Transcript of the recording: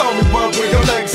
saw me bump with your legs